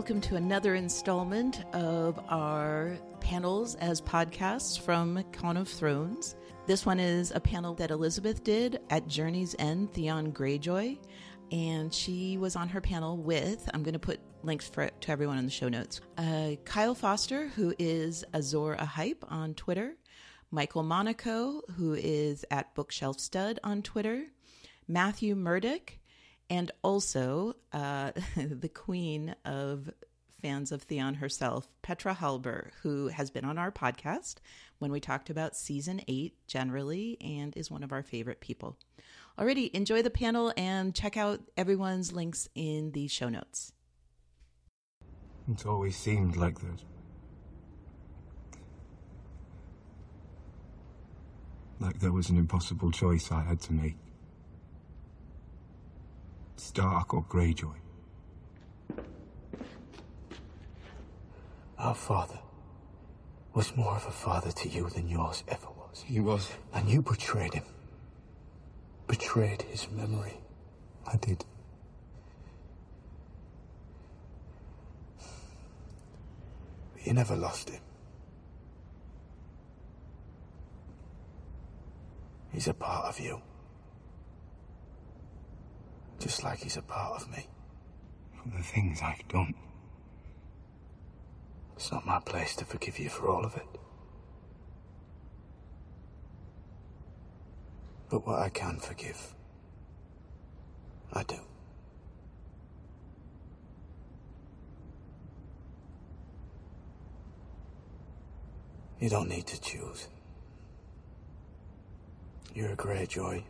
Welcome to another installment of our panels as podcasts from Con of Thrones. This one is a panel that Elizabeth did at Journey's End, Theon Greyjoy. And she was on her panel with, I'm going to put links for, to everyone in the show notes, uh, Kyle Foster, who is Azor Ahype on Twitter, Michael Monaco, who is at Bookshelf Stud on Twitter, Matthew Murdoch, and also uh, the queen of fans of Theon herself, Petra Halber, who has been on our podcast when we talked about season eight generally and is one of our favorite people. Already, enjoy the panel and check out everyone's links in the show notes. It's always seemed like that. Like there was an impossible choice I had to make. Stark or Greyjoy. Our father was more of a father to you than yours ever was. He was. And you betrayed him. Betrayed his memory. I did. But you never lost him. He's a part of you. Just like he's a part of me. For the things I've done. It's not my place to forgive you for all of it. But what I can forgive, I do. You don't need to choose. You're a Greyjoy.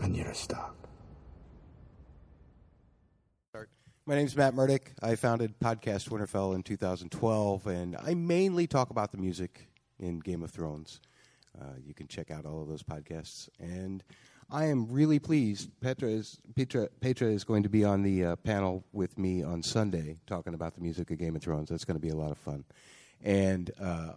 And you're a Stark. My name's Matt Murdock. I founded Podcast Winterfell in 2012, and I mainly talk about the music in Game of Thrones. Uh, you can check out all of those podcasts, and I am really pleased. Petra is Petra, Petra is going to be on the uh, panel with me on Sunday, talking about the music of Game of Thrones. That's going to be a lot of fun, and uh,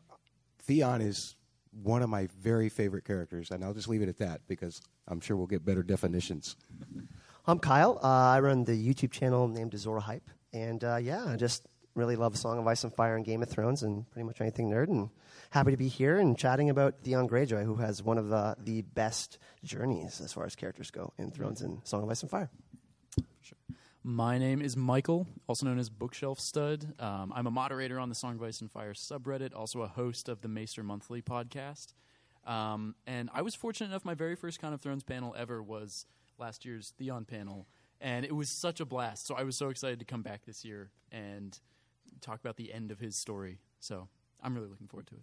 Theon is one of my very favorite characters, and I'll just leave it at that because I'm sure we'll get better definitions. I'm Kyle. Uh, I run the YouTube channel named Azor Ahype, and uh, yeah, I just really love Song of Ice and Fire and Game of Thrones, and pretty much anything nerd. And happy to be here and chatting about Theon Greyjoy, who has one of the the best journeys as far as characters go in Thrones and Song of Ice and Fire. My name is Michael, also known as Bookshelf Stud. Um, I'm a moderator on the Song of Ice and Fire subreddit, also a host of the Maester Monthly podcast. Um, and I was fortunate enough, my very first Con of Thrones panel ever was last year's Theon panel, and it was such a blast. So I was so excited to come back this year and talk about the end of his story. So I'm really looking forward to it.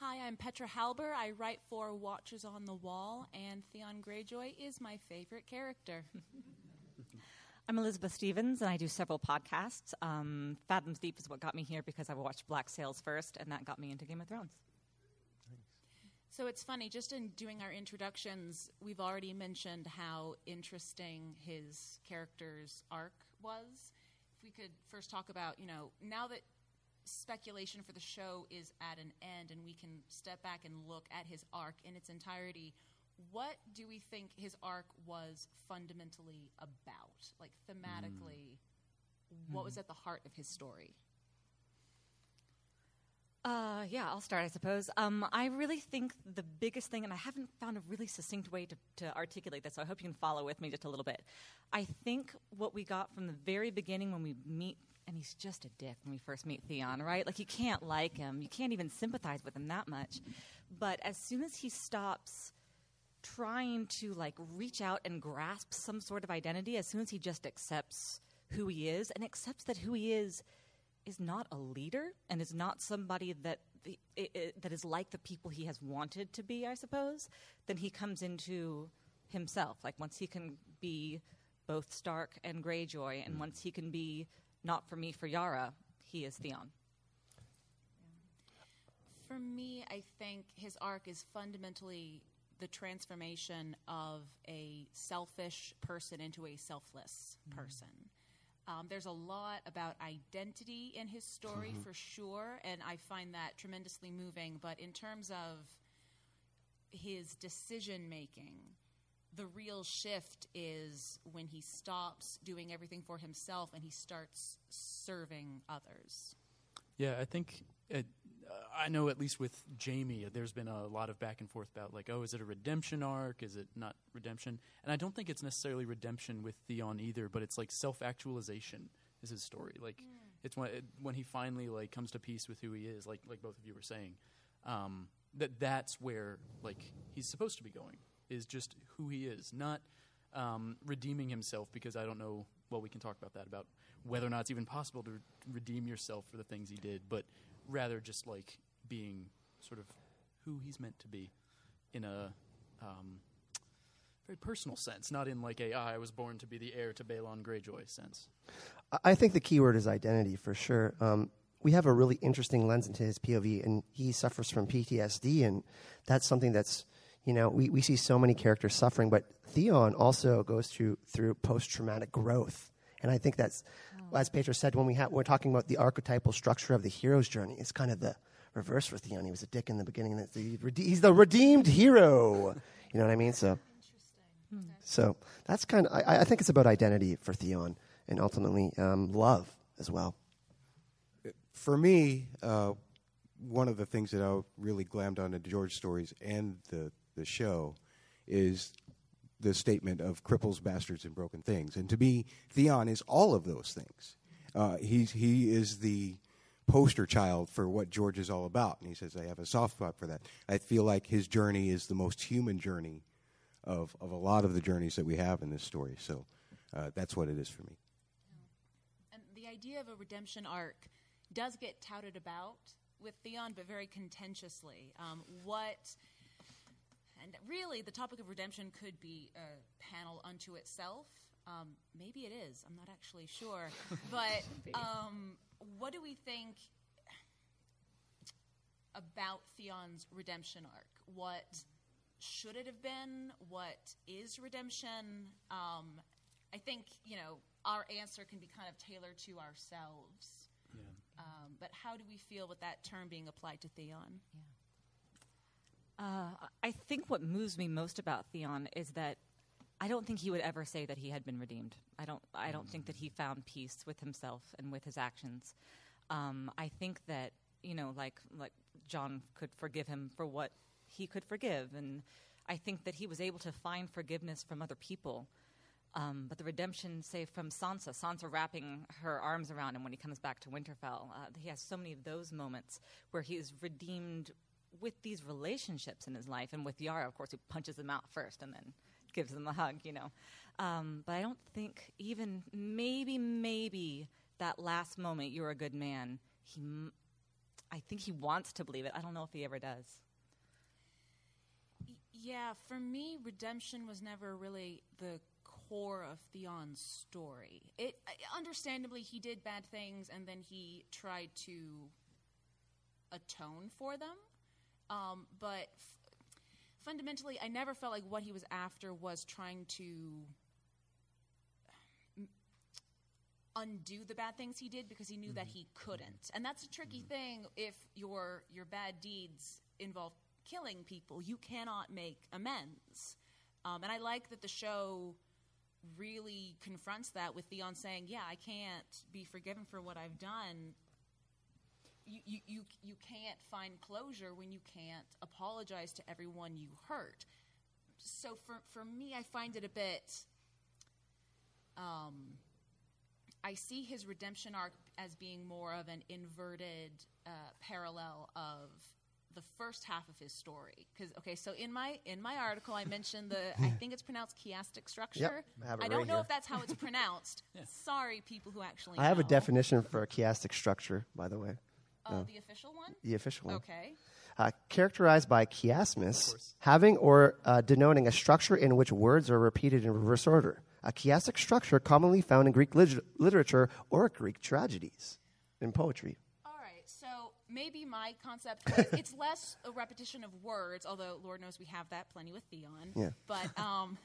Hi, I'm Petra Halber. I write for Watchers on the Wall, and Theon Greyjoy is my favorite character. I'm Elizabeth Stevens, and I do several podcasts. Um, Fathoms Deep is what got me here because I watched Black Sails first, and that got me into Game of Thrones. So it's funny, just in doing our introductions, we've already mentioned how interesting his character's arc was. If we could first talk about, you know, now that speculation for the show is at an end and we can step back and look at his arc in its entirety, what do we think his arc was fundamentally about? Like thematically, hmm. what was hmm. at the heart of his story? Uh, yeah, I'll start, I suppose. Um, I really think the biggest thing, and I haven't found a really succinct way to, to articulate this, so I hope you can follow with me just a little bit. I think what we got from the very beginning when we meet, and he's just a dick when we first meet Theon, right? Like, you can't like him, you can't even sympathize with him that much. But as soon as he stops trying to, like, reach out and grasp some sort of identity, as soon as he just accepts who he is and accepts that who he is is not a leader and is not somebody that the, i i that is like the people he has wanted to be, I suppose, then he comes into himself. Like once he can be both Stark and Greyjoy, and hmm. once he can be not for me for Yara, he is Theon. For me, I think his arc is fundamentally the transformation of a selfish person into a selfless hmm. person. Um, there's a lot about identity in his story for sure, and I find that tremendously moving. But in terms of his decision making, the the real shift is when he stops doing everything for himself and he starts serving others. Yeah, I think it, uh, I know at least with Jamie, there's been a lot of back and forth about like, oh, is it a redemption arc? Is it not redemption? And I don't think it's necessarily redemption with Theon either, but it's like self-actualization is his story. Like, it's when it, when he finally like comes to peace with who he is, like like both of you were saying. Um, that that's where like he's supposed to be going is just who he is, not um, redeeming himself because I don't know. Well, we can talk about that about whether or not it's even possible to re- redeem yourself for the things he did, but rather just like being sort of who he's meant to be in a um, very personal sense, not in like a ah, I was born to be the heir to Balon Greyjoy sense. I- think the key word is identity for sure. Um, we have a really interesting lens into his POV, and he suffers from PTSD, and that's something that's, you know, we, we see so many characters suffering, but Theon also goes through through post traumatic growth, and I think that's, as Petra said, when we ha- we're talking about the archetypal structure of the hero's journey, it's kind of the reverse for Theon. He was a dick in the beginning, and the, rede- he's the redeemed hero. You know what I mean? So. So that's kind of, I, I think it's about identity for Theon and ultimately um, love as well. For me, uh, one of the things that I really glammed on onto George stories and the, the show is the statement of cripples, bastards, and broken things. And to me, Theon is all of those things. Uh, he's, he is the poster child for what George is all about. And he says, I have a soft spot for that. I feel like his journey is the most human journey of, of a lot of the journeys that we have in this story. So uh, that's what it is for me. And the idea of a redemption arc does get touted about with Theon, but very contentiously. Um, what, and really, the topic of redemption could be a panel unto itself. Um, maybe it is. I'm not actually sure. but um, what do we think about Theon's redemption arc? What should it have been? What is redemption? Um, I think you know our answer can be kind of tailored to ourselves. Um, but how do we feel with that term being applied to Theon? Uh, I think what moves me most about Theon is that I don't think he would ever say that he had been redeemed. I don't. I don't think that he found peace with himself and with his actions. Um, I think that you know, like like Jon could forgive him for what he could forgive, and I think that he was able to find forgiveness from other people. Um, but the redemption, say, from Sansa, Sansa wrapping her arms around him when he comes back to Winterfell, uh, he has so many of those moments where he is redeemed with these relationships in his life, and with Yara, of course, who punches him out first and then gives him a hug, you know. Um, but I don't think even maybe, maybe that last moment, you're a good man. He, I think he wants to believe it. I don't know if he ever does. Yeah, for me, redemption was never really the core of Theon's story. It understandably he did bad things and then he tried to atone for them. Um, but f- fundamentally, I never felt like what he was after was trying to undo the bad things he did because he knew that he couldn't. And that's a tricky thing if your your bad deeds involve killing people. You cannot make amends. Um, and I like that the show really confronts that with Theon saying, "Yeah, I can't be forgiven for what I've done." You, you, you, you can't find closure when you can't apologize to everyone you hurt. So for, for me, I find it a bit um, I see his redemption arc as being more of an inverted uh, parallel of the first half of his story. Because okay, so in my in my article, I mentioned the I think it's pronounced chiastic structure. I have it don't right know here. if that's how it's pronounced. Sorry, people who actually. I have a definition for a chiastic structure, by the way, Uh, The official one. the official one. Okay. Uh, characterized by chiasmus, having or uh, denoting a structure in which words are repeated in reverse order. A chiastic structure commonly found in Greek lit- literature or Greek tragedies in poetry. All right, so maybe my concept it's less a repetition of words, although Lord knows we have that plenty with Theon. Yeah. But um,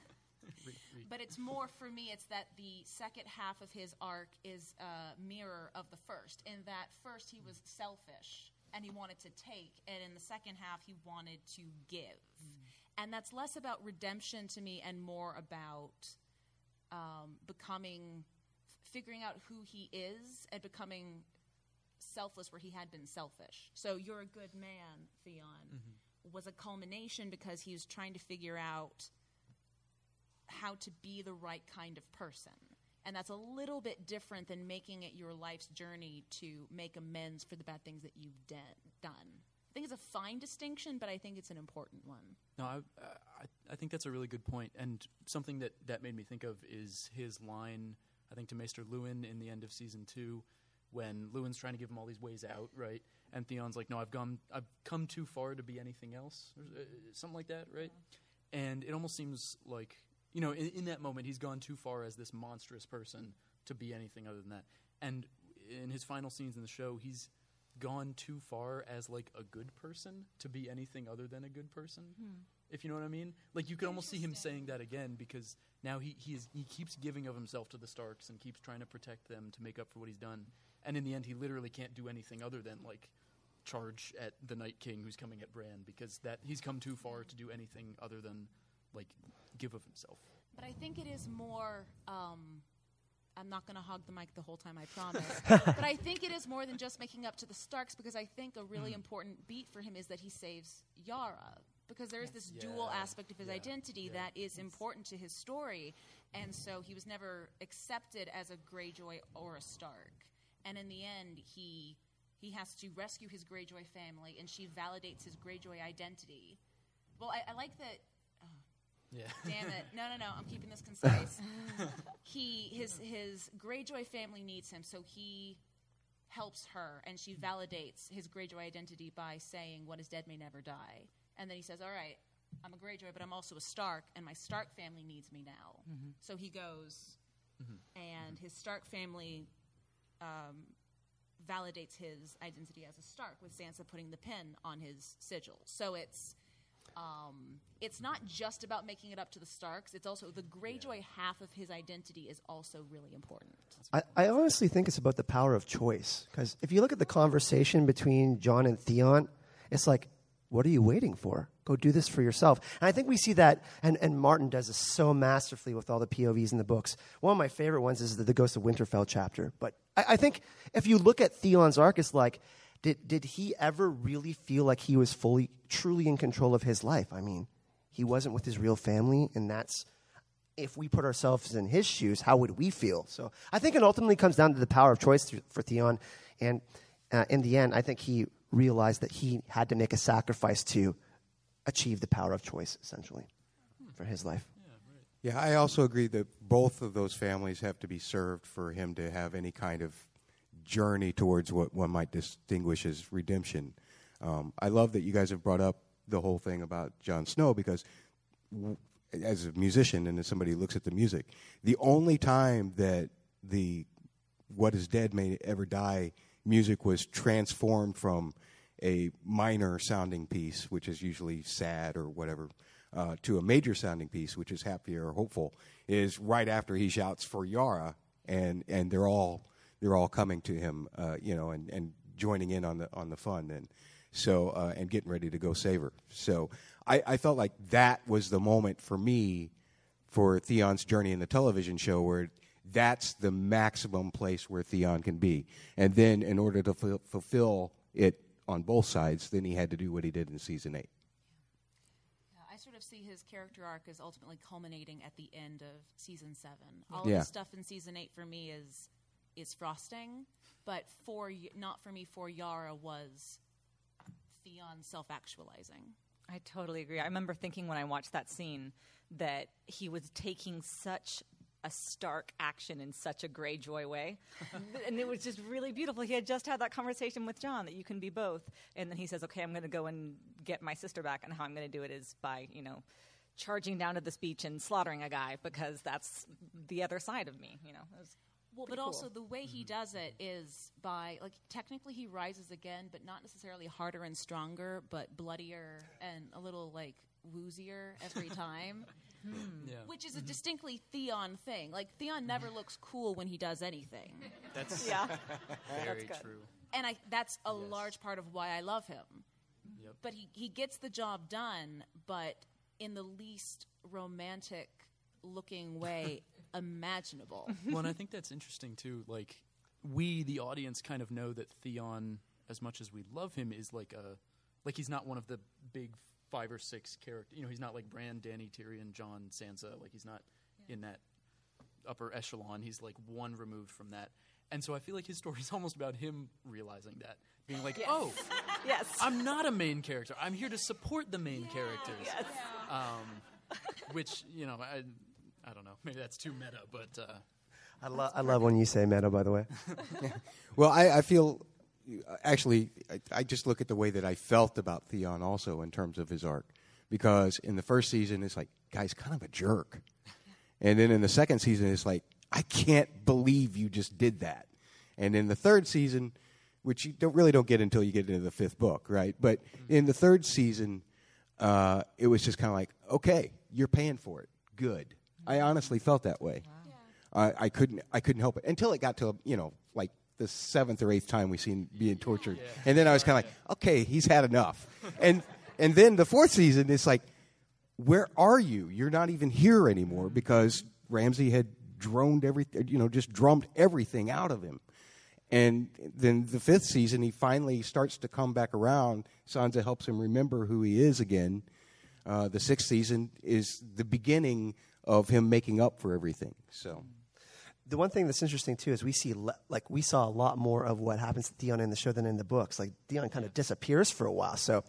but it's more for me. It's that the second half of his arc is a mirror of the first. In that first he was selfish and he wanted to take, and in the second half he wanted to give. and that's less about redemption to me and more about um, becoming, figuring out who he is and becoming selfless where he had been selfish. So you're a good man, Theon, was a culmination because he was trying to figure out how to be the right kind of person. And that's a little bit different than making it your life's journey to make amends for the bad things that you've de- done. I think it's a fine distinction, but I think it's an important one. No, I, I, I think that's a really good point. And something that that made me think of is his line, I think, to Maester Luwin in the end of season two, when Luwin's trying to give him all these ways out, right? And Theon's like, "No, I've gone, I've come too far to be anything else," or uh, something like that, right? And it almost seems like, you know, in, in that moment, he's gone too far as this monstrous person to be anything other than that. And in his final scenes in the show, he's gone too far as like a good person to be anything other than a good person. Hmm. If you know what I mean? Like you could almost see him saying that again because now he he, is, he keeps giving of himself to the Starks and keeps trying to protect them to make up for what he's done. And in the end, he literally can't do anything other than like charge at the Night King who's coming at Bran because that he's come too far to do anything other than like give of himself. But I think it is more. Um, I'm not going to hog the mic the whole time, I promise. but I think it is more than just making up to the Starks because I think a really important beat for him is that he saves Yara. Because there is this dual aspect of his Yeah. identity Yeah. that is important to his story. And so he was never accepted as a Greyjoy or a Stark. And in the end, he he has to rescue his Greyjoy family, and she validates his Greyjoy identity. Well, I, I like that Yeah. Damn it! No, no, no! I'm keeping this concise. he his his Greyjoy family needs him, so he helps her, and she mm-hmm. validates his Greyjoy identity by saying, "What is dead may never die." And then he says, "All right, I'm a Greyjoy, but I'm also a Stark, and my Stark family needs me now." Mm-hmm. So he goes, mm-hmm. and his Stark family um, validates his identity as a Stark with Sansa putting the pin on his sigil. So it's um, it's not just about making it up to the Starks. It's also the Greyjoy half of his identity is also really important. I, I honestly think it's about the power of choice. Because if you look at the conversation between Jon and Theon, it's like, what are you waiting for? Go do this for yourself. And I think we see that, and, and Martin does this so masterfully with all the POVs in the books. One of my favorite ones is the, the Ghost of Winterfell chapter. But I, I think if you look at Theon's arc, it's like, did, did he ever really feel like he was fully, truly in control of his life? I mean, he wasn't with his real family, and that's if we put ourselves in his shoes, how would we feel? So I think it ultimately comes down to the power of choice for Theon. And uh, in the end, I think he realized that he had to make a sacrifice to achieve the power of choice, essentially, for his life. Yeah, I also agree that both of those families have to be served for him to have any kind of journey towards what one might distinguish as redemption. Um, I love that you guys have brought up the whole thing about Jon Snow because, as a musician and as somebody who looks at the music, the only time that the "What Is Dead May Ever Die" music was transformed from a minor sounding piece, which is usually sad or whatever, uh, to a major sounding piece, which is happy or hopeful, is right after he shouts for Yara, and and they're all they're all coming to him, uh, you know, and, and joining in on the on the fun, and so uh, and getting ready to go save her. So I, I felt like that was the moment for me for Theon's journey in the television show where that's the maximum place where Theon can be. And then in order to fu- fulfill it on both sides, then he had to do what he did in season 8. Yeah, I sort of see his character arc as ultimately culminating at the end of season seven. All Yeah. the stuff in season eight for me is is frosting, but for y- not for me. For Yara was Theon self actualizing. I totally agree. I remember thinking when I watched that scene that he was taking such a stark action in such a Greyjoy way. and it was just really beautiful. He had just had that conversation with Jon that you can be both. And then he says, okay, I'm going to go and get my sister back. And how I'm going to do it is by, you know, charging down to this beach and slaughtering a guy because that's the other side of me, you know. It was but pretty also the way he mm-hmm. does it is by like technically he rises again, but not necessarily harder and stronger, but bloodier and a little like woozier every time. Hmm. Yeah. Which is a mm-hmm. distinctly Theon thing. Like Theon never mm-hmm. looks cool when he does anything, That's Yeah. very good. true. and I that's a large part of why I love him. Yep. But he he gets the job done, but in the least romantic looking way imaginable. well, and I think that's interesting too. Like we, the audience, kind of know that Theon, as much as we love him, is like a like he's not one of the big five or six characters. You know, he's not like Bran, Dany, Tyrion, Jon, Sansa. Like he's not in that upper echelon. He's like one removed from that. And so I feel like his story is almost about him realizing that, being like, "Oh, Yes. I'm not a main character. I'm here to support the main characters." Um, which you know, I, I don't know. Maybe that's too meta, but uh, I, lo- I love when you say meta, by the way. Well, I, I feel actually, I, I just look at the way that I felt about Theon also in terms of his arc, because in the first season it's like, guy's kind of a jerk, and then in the second season it's like, I can't believe you just did that, and in the third season, which you don't really don't get until you get into the fifth book, right? But in the third season, uh, it was just kind of like, okay, you're paying for it, good. I honestly felt that way. I, I couldn't I couldn't help it until it got to you know like the seventh or eighth time we seen being tortured, and then I was kind of like, okay, he's had enough, and and then the fourth season it's like, where are you? You're not even here anymore because Ramsay had droned every you know just drummed everything out of him, and then the fifth season he finally starts to come back around. Sansa helps him remember who he is again. Uh, the sixth season is the beginning of him making up for everything. So. The one thing that's interesting too is we see le- like we saw a lot more of what happens to Theon in the show than in the books. Like Theon kind of disappears for a while. So,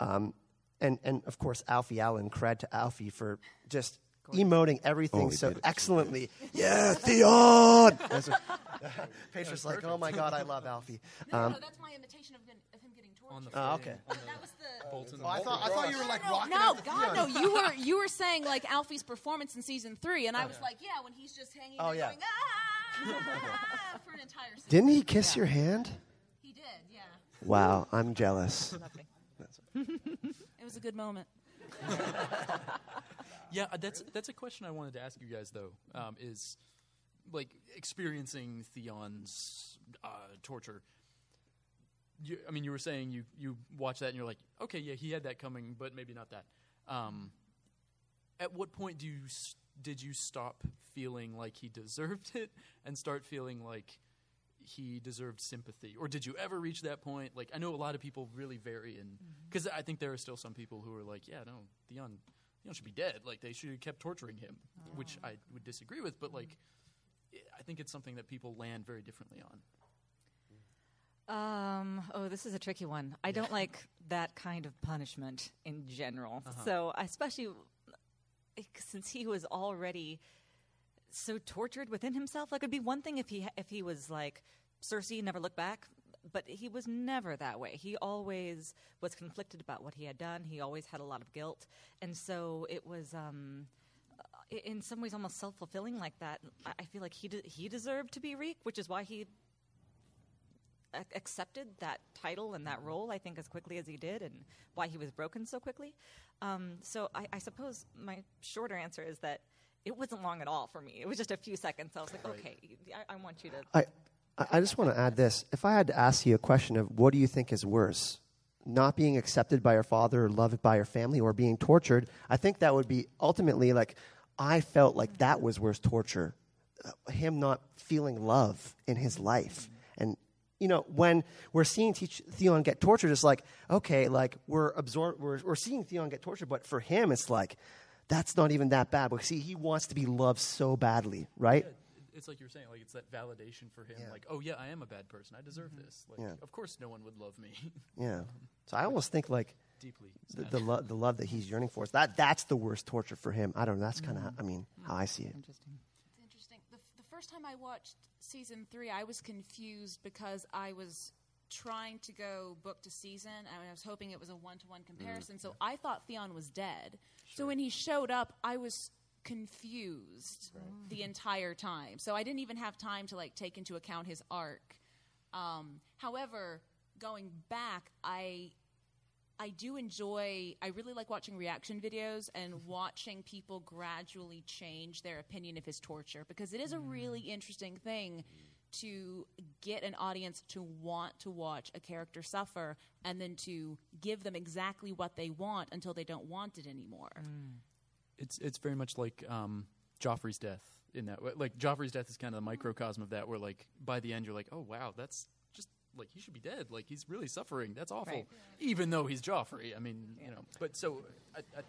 um, and and of course Alfie Allen, cred to Alfie for just emoting everything Oh, so did it. excellently. yeah, Theon. That's what- Patricia's like, oh my god, I love Alfie. Um, that's my imitation of, of him getting tortured. On the Oh, okay. that was the. Bolton. I thought I thought you were like rocking No, out to God, Theon. no. You were you were saying like Alfie's performance in season three, and I was like, yeah, when he's just hanging Oh, and yeah. going ah for an entire season. Didn't he kiss your hand? He did, yeah. Wow, I'm jealous. It was a good moment. Yeah, uh, that's that's a question I wanted to ask you guys though. Um, is like experiencing Theon's uh, torture. You, I mean, you were saying you you watch that and you're like, okay, yeah, he had that coming, but maybe not that. Um, at what point do you did you stop feeling like he deserved it and start feeling like he deserved sympathy, or did you ever reach that point? Like, I know a lot of people really vary, and because mm-hmm. I think there are still some people who are like, yeah, no, Theon, Theon should be dead. Like, they should have kept torturing him, which ah. I would disagree with. But mm-hmm. like, I think it's something that people land very differently on. Um, oh, this is a tricky one. I don't like that kind of punishment in general. So, especially since he was already so tortured within himself, like it'd be one thing if he if he was like Cersei, never look back. But he was never that way. He always was conflicted about what he had done. He always had a lot of guilt, and so it was. Um, in some ways, almost self fulfilling like that. I- feel like he de- he deserved to be Reek, which is why he accepted that title and that role, I think, as quickly as he did, and why he was broken so quickly. Um, so I, I suppose my shorter answer is that it wasn't long at all for me. It was just a few seconds. I was like, okay, I, I want you to. I, I I just want to add this. If I had to ask you a question of what do you think is worse, not being accepted by your father or loved by your family or being tortured, I think that would be ultimately like, I felt like that was worse torture. Uh, him not feeling love in his life. And, you know, when we're seeing teach, Theon get tortured, it's like, okay, like we're, absor- we're, we're seeing Theon get tortured, but for him, it's like, that's not even that bad. But see, he wants to be loved so badly, right? Yeah, it's like you were saying, like it's that validation for him. Like, oh yeah, I am a bad person. I deserve mm-hmm. this. Like, Yeah. of course, no one would love me Yeah. So I almost think like deeply. the the, lo- the love that he's yearning for is that that's the worst torture for him. I don't know. That's kind of mm-hmm. I mean how I see it. Interesting. The, f- the first time I watched season three, I was confused because I was trying to go book to season, and I was hoping it was a one to one comparison. So I thought Theon was dead. So when he showed up, I was confused the entire time. So I didn't even have time to like take into account his arc. Um, however, going back, I I do enjoy. I really like watching reaction videos and mm-hmm. watching people gradually change their opinion of his torture because it is a mm. really interesting thing to get an audience to want to watch a character suffer and then to give them exactly what they want until they don't want it anymore. Mm. It's it's very much like um, Joffrey's death in that way. Like Joffrey's death is kind of the microcosm of that, where like by the end you're like, oh wow, that's just like he should be dead. Like he's really suffering. That's awful. Right. Even though he's Joffrey, I mean, you know. But so, I, I,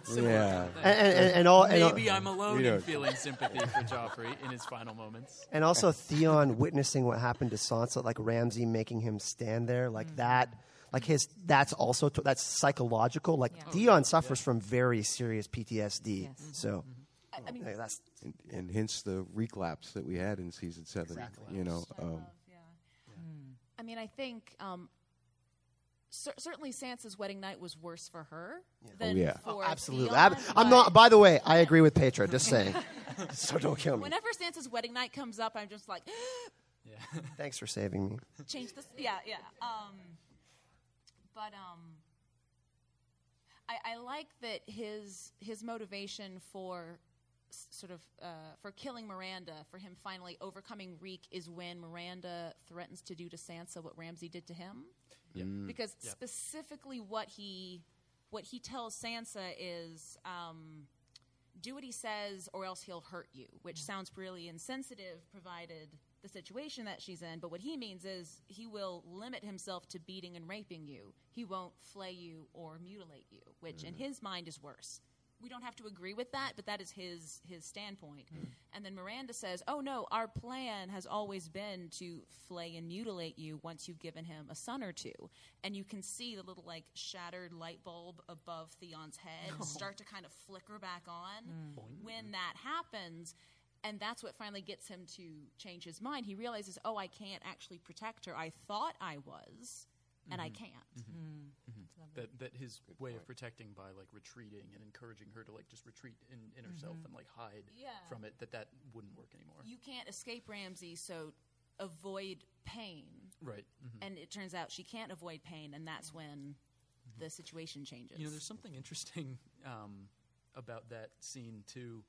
it's similar Yeah. kind of. And, and, and, and all, and, all- Maybe I'm alone in feeling sympathy for Joffrey in his final moments. and also Theon witnessing what happened to Sansa, like Ramsay making him stand there, like Mm. that. Like his, that's also that's psychological. Like Theon suffers from very serious PTSD. Yes. So I, I mean, hey, that's and, and hence the reclaps that we had in season seven. You know, um, love, yeah. I mean, I think um, cer- certainly Sansa's wedding night was worse for her than Oh, yeah. for absolutely. Theon, I'm, I'm not. By the way, I agree with Petra. Just saying. so don't kill me. Whenever Sansa's wedding night comes up, I'm just like, yeah. Thanks for saving me. change this. Yeah, yeah. Um, but um, I, I like that his his motivation for s- sort of uh, for killing Myranda, for him finally overcoming Reek, is when Myranda threatens to do to Sansa what Ramsay did to him. Because Yeah. specifically, what he what he tells Sansa is. Um, do what he says or else he'll hurt you, which sounds really insensitive provided the situation that she's in. But what he means is he will limit himself to beating and raping you. He won't flay you or mutilate you, which in his mind is worse. We don't have to agree with that, but that is his his standpoint. And then Myranda says, "Oh no, our plan has always been to flay and mutilate you once you've given him a son or two. And you can see the little like shattered light bulb above Theon's head start to kind of flicker back on mm. when that happens. And that's what finally gets him to change his mind. He realizes, "Oh, I can't actually protect her. I thought I was, and I mm-hmm. can't." Mm-hmm. Mm. That that his way of protecting by like retreating and encouraging her to like just retreat in, in herself and like hide Yeah. from it. That that wouldn't work anymore. You can't escape Ramsay, so avoid pain. right. hmm And it turns out she can't avoid pain, and that's when the situation changes. You know, there's something interesting um, about that scene too,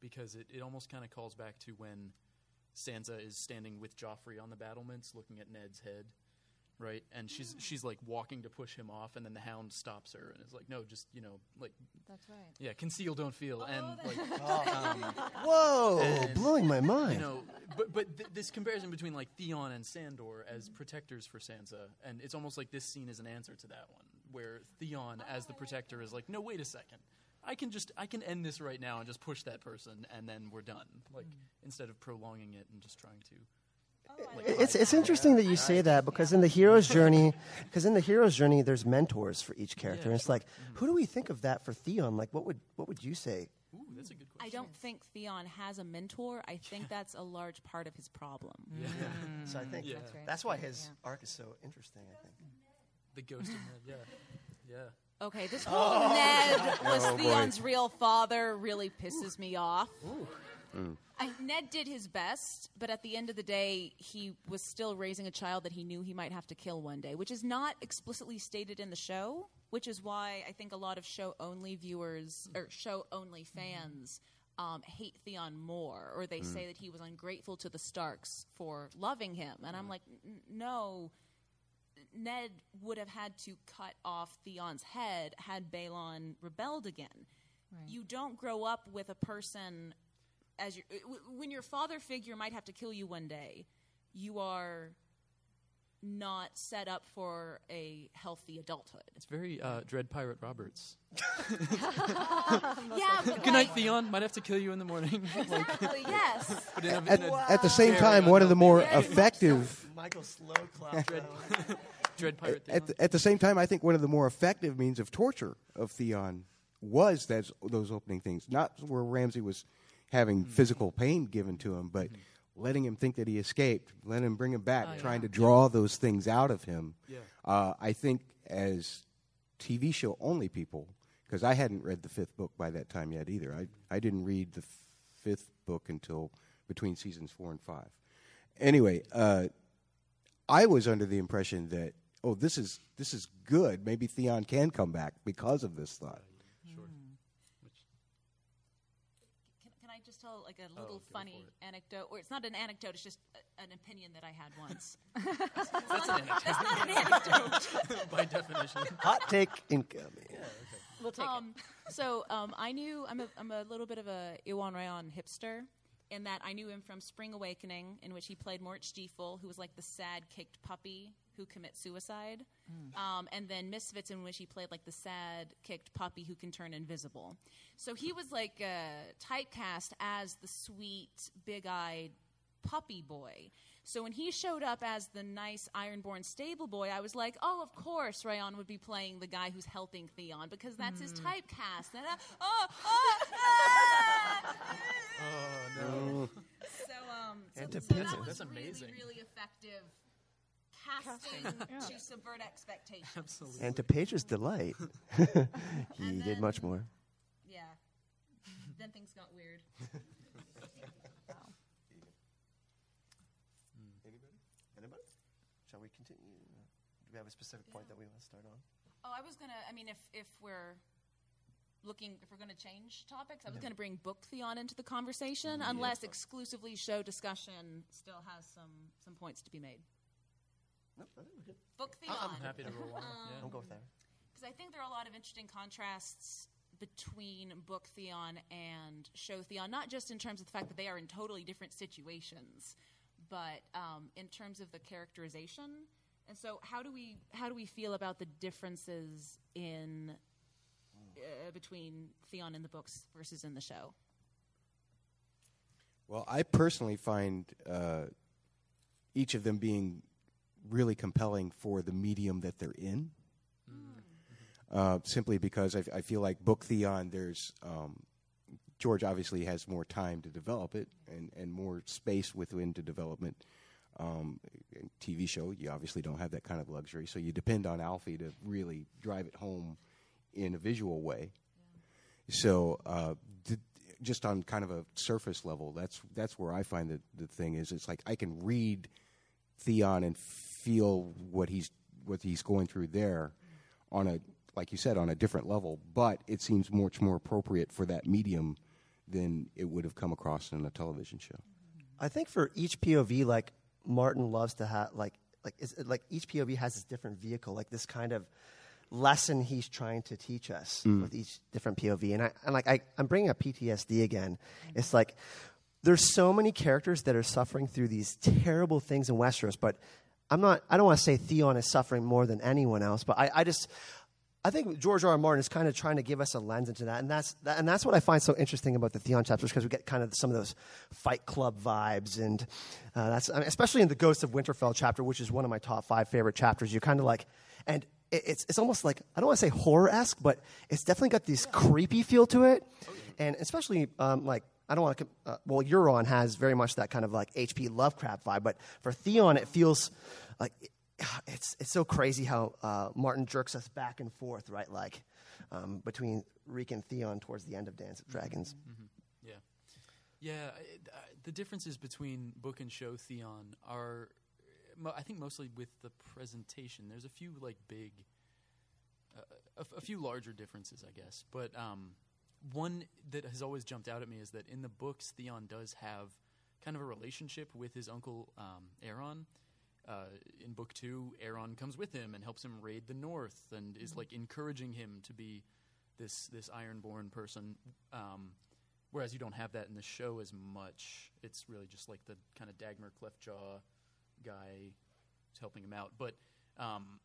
because it, it almost kind of calls back to when Sansa is standing with Joffrey on the battlements, looking at Ned's head, right? And she's she's like walking to push him off, and then the Hound stops her and is like, "No, just you know, like That's right. yeah, conceal, don't feel." and oh, like, oh. um, Whoa, And, blowing my mind. you know, but but th- this comparison between like Theon and Sandor as protectors for Sansa, and it's almost like this scene is an answer to that one, where Theon as the protector is like, no, wait a second, I can just I can end this right now and just push that person, and then we're done. Like mm. instead of prolonging it and just trying to. Oh, it's it's interesting that you say that because in the hero's journey, because in the hero's journey, there's mentors for each character. Yeah, and it's like, who do we think of that for Theon? Like, what would what would you say? Ooh, that's a good I don't think Theon has a mentor. I think that's a large part of his problem. So I think Yeah. That's right. that's why his arc is so interesting. I think. The ghost in Ned, yeah, yeah. Okay, this whole Ned oh, was Theon's real father really pisses me off. I, Ned did his best, but at the end of the day, he was still raising a child that he knew he might have to kill one day, which is not explicitly stated in the show, which is why I think a lot of show only viewers or show only fans um, hate Theon more, or they say that he was ungrateful to the Starks for loving him. And I'm like, no. Ned would have had to cut off Theon's head had Balon rebelled again. You don't grow up with a person as your when your father figure might have to kill you one day. You are not set up for a healthy adulthood. It's very uh, Dread Pirate Roberts. yeah, but Good night, like- Theon. Might have to kill you in the morning. Exactly, yes. but in a, at, in a at the same very time, one of the more unknown- effective. Michael Slowclaw. Dread Pirate Theon. At the, at the same time, I think one of the more effective means of torture of Theon was that those opening things. Not where Ramsay was having physical pain given to him, but letting him think that he escaped, letting him bring him back, trying to draw those things out of him. Yeah. Uh, I think as TV show only people, because I hadn't read the fifth book by that time yet either. I, I didn't read the fifth book until between seasons four and five. Anyway, uh, I was under the impression that oh, this is this is good. Maybe Theon can come back because of this thought. Sure. Can, can I just just tell like a little go funny anecdote? Or it's not an anecdote; it's just a, an opinion that I had once. That's an anecdote. That's not an anecdote. by definition. Hot take incoming. We'll take um, so um, I knew I'm a, I'm a little bit of a Iwan Rheon hipster in that I knew him from Spring Awakening, in which he played Mort Stiefel, who was like the sad kicked puppy who commits suicide, um, and then Misfits, in which he played like the sad kicked puppy who can turn invisible. So he was like uh, typecast as the sweet, big eyed puppy boy. So when he showed up as the nice Ironborn stable boy, I was like, oh, of course Rheon would be playing the guy who's helping Theon because that's his typecast. And, uh, oh, oh, ah! Oh no. So, um, so, And to so Peter. that was That's really, amazing. really effective casting to subvert expectations. Absolutely. And to Page's delight, he And did much more. Yeah. then things got weird. Hmm. Anybody? Shall we continue? Do we have a specific point that we want to start on? Oh, I was gonna. I mean, if if we're looking, if we're gonna change topics, I was gonna bring book Theon into the conversation, unless exclusively show discussion still has some some points to be made. No, I think we're good. Book Theon. I'm happy to roll on. I'll Yeah. go with that. because I think there are a lot of interesting contrasts between Book Theon and Show Theon, not just in terms of the fact that they are in totally different situations, but um, in terms of the characterization. And so, how do we how do we feel about the differences in uh, between Theon in the books versus in the show? Well, I personally find uh, each of them being really compelling for the medium that they're in. Uh, simply because I, I feel like Book Theon, there's um, George obviously has more time to develop it and, and more space within to development. Um, TV show, you obviously don't have that kind of luxury, so you depend on Alfie to really drive it home in a visual way. So, uh, d- just on kind of a surface level, that's that's where I find that the thing is. It's like I can read Theon and feel what he's what he's going through there on a like you said on a different level, but it seems much more appropriate for that medium than it would have come across in a television show. I think for each POV, like Martin loves to have, like, like, is, like each POV has this different vehicle, like this kind of lesson he's trying to teach us mm. with each different POV. And I, and like, I, I'm bringing up PTSD again. It's like there's so many characters that are suffering through these terrible things in Westeros, but I'm not. I don't want to say Theon is suffering more than anyone else, but I, I just. I think George R. R. Martin is kind of trying to give us a lens into that, and that's that, and that's what I find so interesting about the Theon chapters because we get kind of some of those Fight Club vibes, and uh, that's I mean, especially in the Ghost of Winterfell chapter, which is one of my top five favorite chapters. You're kind of like, and it, it's it's almost like I don't want to say horror esque, but it's definitely got this creepy feel to it, and especially um, like I don't want to. Uh, well, Euron has very much that kind of like H.P. Lovecraft vibe, but for Theon, it feels like it's it's so crazy how uh, Martin jerks us back and forth, right? Like um, between Reek and Theon towards the end of Dance of Dragons. Yeah, yeah. I- I- the differences between book and show Theon are, mo- I think, mostly with the presentation. There's a few like big, uh, a, f- a few larger differences, I guess. But um, one that has always jumped out at me is that in the books, Theon does have kind of a relationship with his uncle um, Aeron. Uh, in book two, Aeron comes with him and helps him raid the North, and is like encouraging him to be this this Ironborn person. Um, whereas you don't have that in the show as much. It's really just like the kind of Dagmar Cleftjaw guy helping him out. But um,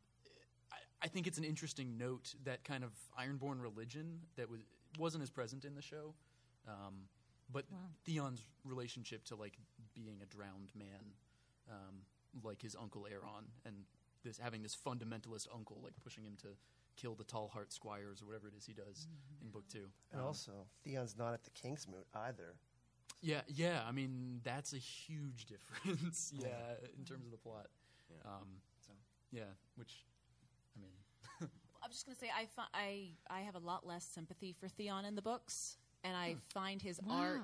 I, I think it's an interesting note that kind of Ironborn religion that was wasn't as present in the show. Um, but Theon's relationship to like being a drowned man, um, like his uncle Aeron, and this having this fundamentalist uncle like pushing him to kill the tall heart squires or whatever it is he does in book two. And Um, also, Theon's not at the King's Kingsmoot either. yeah, yeah. I mean, that's a huge difference. yeah, in terms of the plot. Um, yeah, which, I mean, I'm just going to say I, fi- I I have a lot less sympathy for Theon in the books, and I hmm. find his arc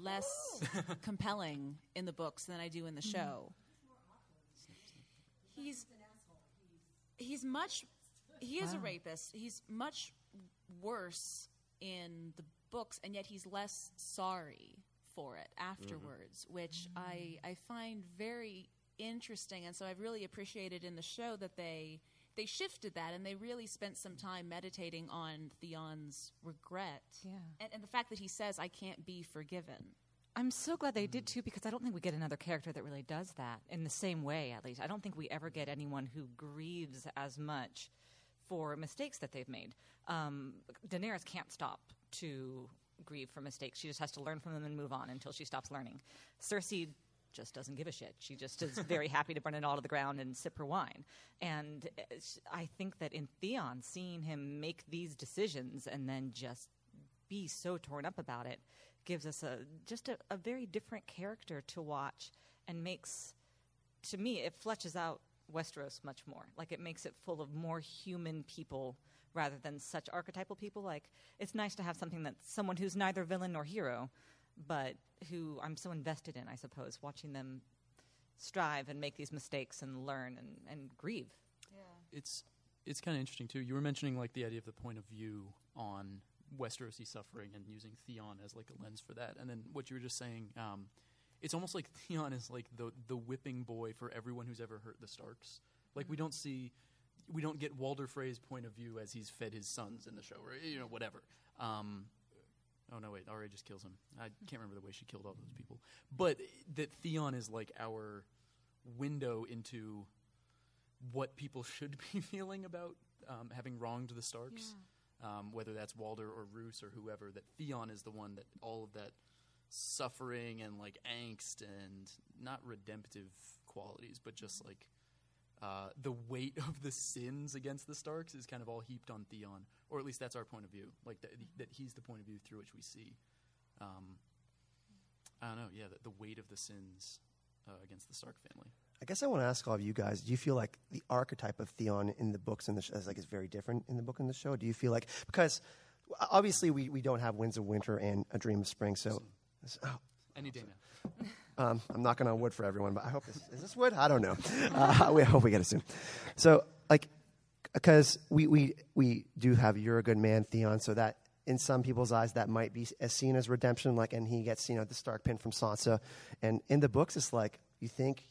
less compelling in the books than I do in the mm-hmm. show. He's he's much he is a rapist. He's much worse in the books, and yet he's less sorry for it afterwards, mm-hmm. which I mm-hmm. I find very interesting. And so I've really appreciated in the show that they they shifted that and they really spent some time meditating on Theon's regret. Yeah. And, and the fact that he says, I can't be forgiven. I'm so glad they did too because I don't think we get another character that really does that in the same way, at least. I don't think we ever get anyone who grieves as much for mistakes that they've made. Um, Daenerys can't stop to grieve for mistakes. She just has to learn from them and move on until she stops learning. Cersei just doesn't give a shit. She just is very happy to burn it all to the ground and sip her wine. And I think that in Theon, seeing him make these decisions and then just be so torn up about it gives us a just a, a very different character to watch and makes to me it fleshes out Westeros much more. Like it makes it full of more human people rather than such archetypal people. Like it's nice to have something that someone who's neither villain nor hero, but who I'm so invested in, I suppose, watching them strive and make these mistakes and learn and, and grieve. Yeah. it's it's kind of interesting too. You were mentioning like the idea of the point of view on Westerosi suffering and using Theon as like a lens for that, and then what you were just saying. Um, it's almost like Theon is like the the whipping boy for everyone who's ever hurt the Starks. Like we don't see, we don't get Walder Frey's point of view as he's fed his sons in the show, or you know whatever. Um, oh no, wait, Arya just kills him. I can't remember the way she killed all those people, but that Theon is like our window into what people should be feeling about um, having wronged the Starks, um, whether that's Walder or Roose or whoever. That Theon is the one that all of that suffering and like angst and not redemptive qualities, but just like uh, the weight of the sins against the Starks is kind of all heaped on Theon, or at least that's our point of view. Like that, that he's the point of view through which we see. Um, I don't know. Yeah, the, the weight of the sins uh, against the Stark family. I guess I want to ask all of you guys: Do you feel like the archetype of Theon in the books and the sh- is like is very different in the book and the show? Do you feel like because obviously we, we don't have Winds of Winter and A Dream of Spring, so oh, Any day now. um, I'm knocking on wood for everyone, but I hope this is this wood. I don't know. Uh, we hope we get it soon. So like because we, we we do have you're a good man, Theon, so that in some people's eyes that might be as seen as redemption, like and he gets you know the Stark pin from Sansa, and in the books it's like you think.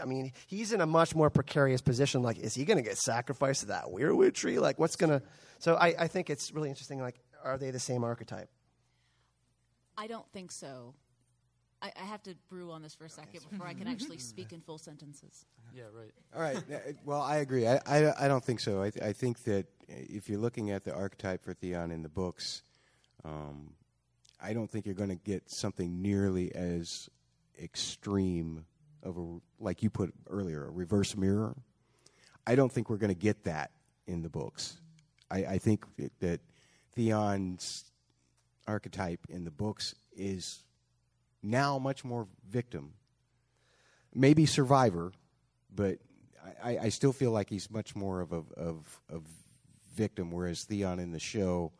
I mean, he's in a much more precarious position. Like, is he going to get sacrificed to that weirwood tree? Like, what's going to? So, I, I think it's really interesting. Like, are they the same archetype? I don't think so. I, I have to brew on this for a second before I can actually speak in full sentences. Yeah, right. All right. uh, Well, I agree. I, I, I don't think so. I, th- I think that if you're looking at the archetype for Theon in the books, um, I don't think you're going to get something nearly as extreme of a, like you put earlier, a reverse mirror. I don't think we're going to get that in the books. I, I think that- that Theon's archetype in the books is now much more victim maybe survivor, but I, I still feel like he's much more of a of a victim, whereas Theon in the show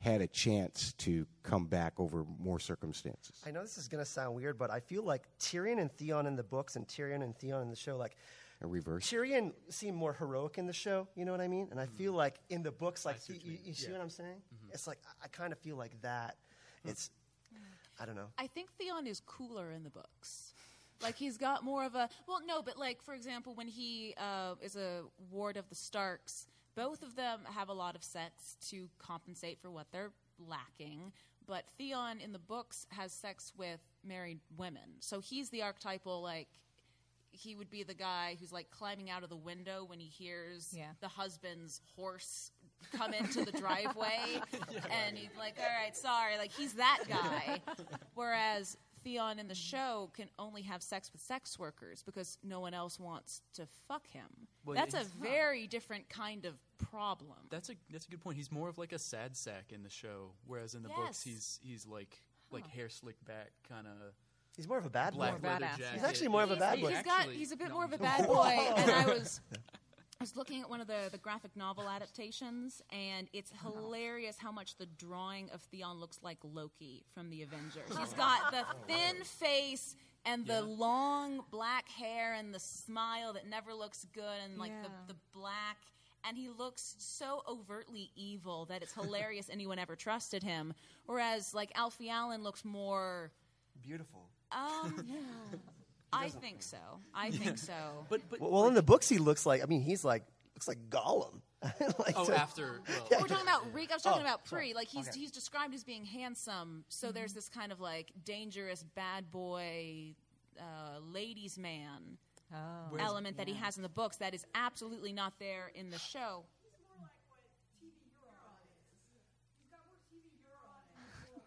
had a chance to come back over more circumstances. I know this is going to sound weird, but I feel like Tyrion and Theon in the books and Tyrion and Theon in the show, like A reverse. Tyrion seemed more heroic in the show. You know what I mean? And I mm-hmm. feel like in the books, like you, you, you see what I'm saying? Mm-hmm. It's like I, I kind of feel like that. It's I don't know. I think Theon is cooler in the books. Like he's got more of a well, no, but like for example, when he uh, is a ward of the Starks, both of them have a lot of sex to compensate for what they're lacking. But Theon in the books has sex with married women, so he's the archetypal like. He would be the guy who's like climbing out of the window when he hears Yeah. the husband's horse come into the driveway, and he's like, "All right, sorry." Like he's that guy. Whereas Theon in the show can only have sex with sex workers because no one else wants to fuck him. Well, That's a he's- very different kind of problem. That's a that's a good point. He's more of like a sad sack in the show, whereas in the books Yes. he's he's like like hair slicked back, kind of He's more of a bad boy. black leather badass. jacket. He's actually more of a He's- bad boy. He's got he's a bit more of a bad boy, and I was I was looking at one of the, the graphic novel adaptations, and it's hilarious how much the drawing of Theon looks like Loki from the Avengers. He's got the thin face and the Yeah. long black hair and the smile that never looks good, and like Yeah. the, the black and he looks so overtly evil that it's hilarious anyone ever trusted him. Whereas like Alfie Allen looks more. Beautiful. Um, I think so. I think so. But but Well, in the books, he looks like. I mean, he's like looks like Gollum. like oh, to- after well, We're talking about Reek. I was talking Oh, about sorry. Pre. Like he's Okay. he's described as being handsome. So there's this kind of like dangerous bad boy, uh, ladies man Oh. element that he has in the books that is absolutely not there in the show.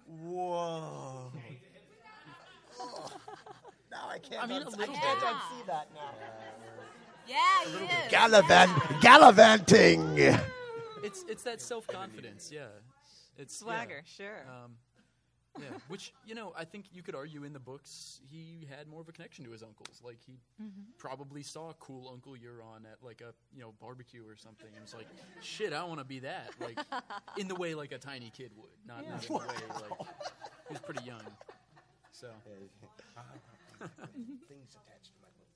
Whoa. Now I can't. I mean, a little I can't bit. unsee that now. Yeah, he is. Gallivant, gallivanting. it's it's that self confidence. Yeah, it's Swagger, yeah. sure. Um, yeah, which you know, I think you could argue in the books he had more of a connection to his uncles. Like he probably saw a cool Uncle Euron at like a you know barbecue or something, and was like, "Shit, I want to be that." Like in the way like a tiny kid would, not, not in the way like he was pretty young. So Things attached to my book.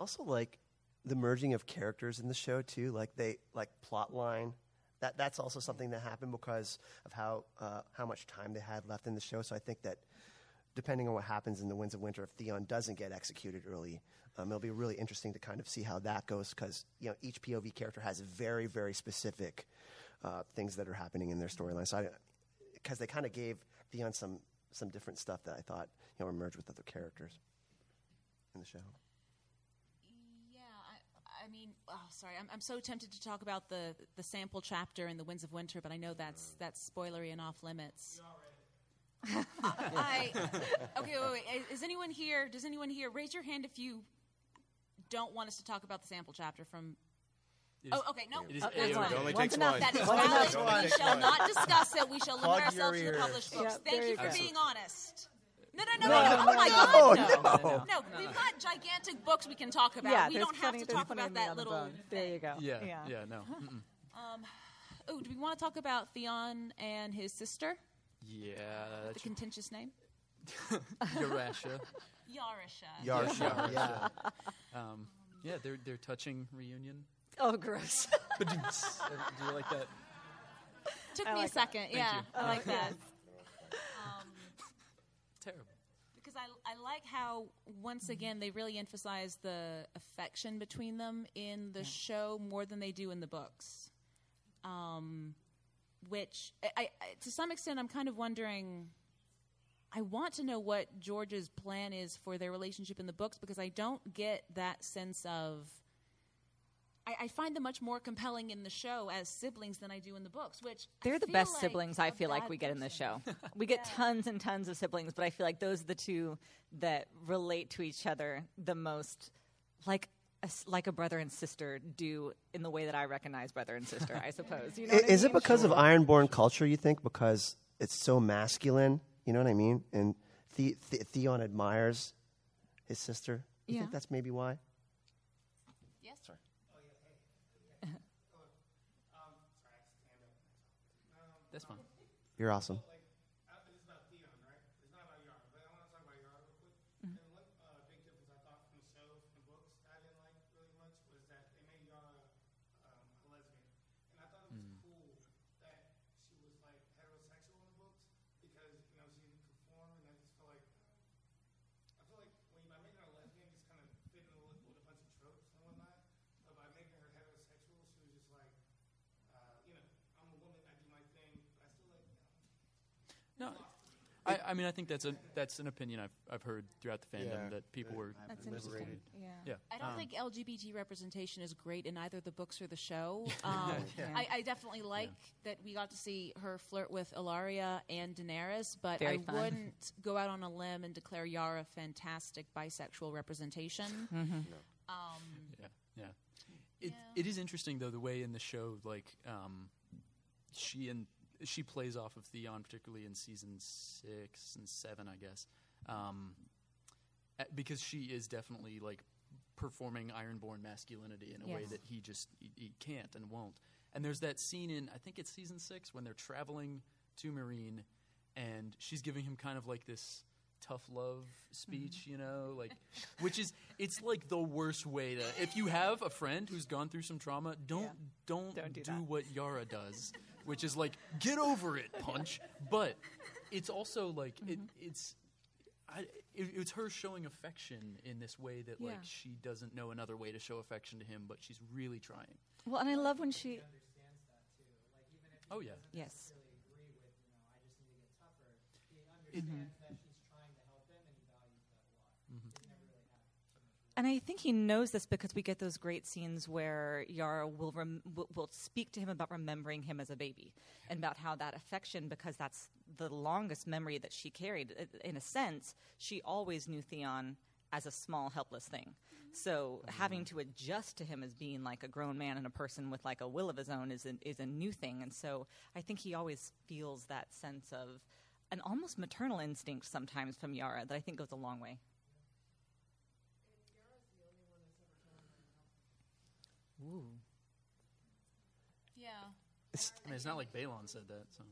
Also, like the merging of characters in the show too. Like they like plot line. That that's also something that happened because of how uh, how much time they had left in the show. So I think that depending on what happens in the Winds of Winter, if Theon doesn't get executed early, um, it'll be really interesting to kind of see how that goes because you know each POV character has very very specific uh, things that are happening in their storyline. So because they kind of gave Theon some some different stuff that I thought you know were merged with other characters in the show. Yeah, I, I mean, oh, sorry, I'm, I'm so tempted to talk about the the sample chapter in the Winds of Winter, but I know that's that's spoilery and off limits. I okay, wait, wait. Is- Is anyone here? Does anyone here raise your hand if you don't want us to talk about the sample chapter from? it oh, is, Oh, okay, no, it is that's AOD. fine. It only takes enough. one. That is One valid. We shall not discuss it. We shall limit Plug ourselves your to the published books. Yeah, Thank you you for go. being honest. No, no, no, No, no, no, Oh my no, God, no. no. No, we've got gigantic books we can talk about. yeah, we don't have to talk about that little. bone. There you go. Yeah, yeah. yeah, no. Mm-mm. Um, oh, do we want to talk about Theon and his sister? Yeah, The that's contentious name? Yarasha. Yarasha. Yarsha, yeah. Um, yeah, they're they're touching reunion. Oh, gross. Do you like that? Took I me like a second. yeah, you. I like that. Terrible. Because I, I like how, once again, they really emphasize the affection between them in the show more than they do in the books. Um, which, I, I, to some extent, I'm kind of wondering. I want to know what George's plan is for their relationship in the books because I don't get that sense of. I, I find them much more compelling in the show as siblings than I do in the books, which They're the best like siblings I feel like we get in the show. We get tons and tons of siblings, but I feel like those are the two that relate to each other the most, like like a brother and sister do in the way that I recognize brother and sister. I suppose. You know I- I Is it mean? because of Ironborn culture? You think because it's so masculine? You know what I mean? And the- the- Theon admires his sister. You Yeah. think that's maybe why? Yes. That's fine. You're awesome. It's about Theon, right? It's not about Yara, but I want to talk about Yara real quick. And one uh, big difference I thought from the show, from the books, that I didn't like really much was that they made Yara um, a lesbian, and I thought it was cool that she was like heterosexual in the books because you know she didn't conform, and I just feel like I feel like when by making her a lesbian, just kind of fit in with, with a bunch of tropes and whatnot. But by making her heterosexual, she was just like, uh, you know, I'm a woman, I do my thing, but I still like. No, I, I mean I think that's a that's an opinion I've I've heard throughout the fandom Yeah. that people were That's interesting. Yeah. yeah. I don't um, think LGBT representation is great in either the books or the show. Um, I, I definitely like that we got to see her flirt with Ellaria and Daenerys, but Very I fun. wouldn't go out on a limb and declare Yara fantastic bisexual representation. Um, Yeah, yeah. It Yeah. it is interesting though the way in the show like um, she and she plays off of Theon particularly in season six and seven I guess. Um, a- because she is definitely like performing Ironborn masculinity in a way that he just he, he can't and won't. And there's that scene in I think it's season six when they're traveling to Meereen, and she's giving him kind of like this tough love speech, you know, like which is it's like the worst way to if you have a friend who's gone through some trauma, don't don't, Don't do do, what Yara does, which is like get over it, punch. But it's also like it, mm-hmm. it's I, it, it's her showing affection in this way that like Yeah. she doesn't know another way to show affection to him, but she's really trying. Well, and I love when she. Oh yeah. Yes. And I think he knows this because we get those great scenes where Yara will, rem- will speak to him about remembering him as a baby and about how that affection, because that's the longest memory that she carried. In a sense, she always knew Theon as a small, helpless thing. So having to adjust to him as being like a grown man and a person with like a will of his own is a, is a new thing. And so I think he always feels that sense of an almost maternal instinct sometimes from Yara that I think goes a long way. Ooh. Yeah. I mean, it's not like Balon said that. So